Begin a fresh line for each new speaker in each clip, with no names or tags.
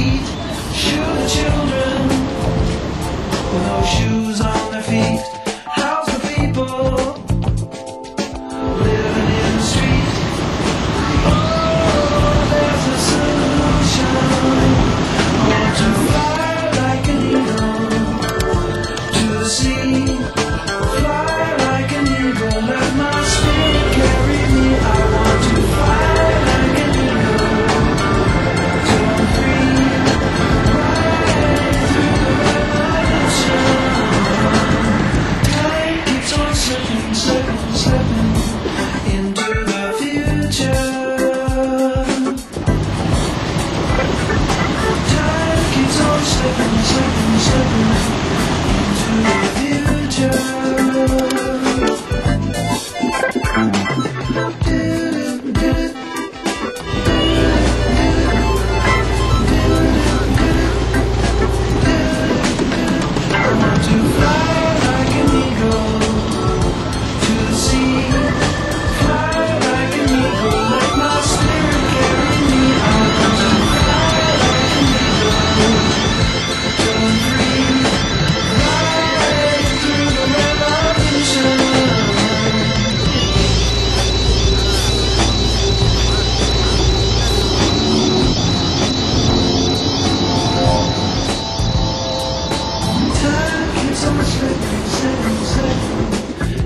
eat sugar, sugar.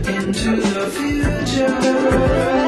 Into the future.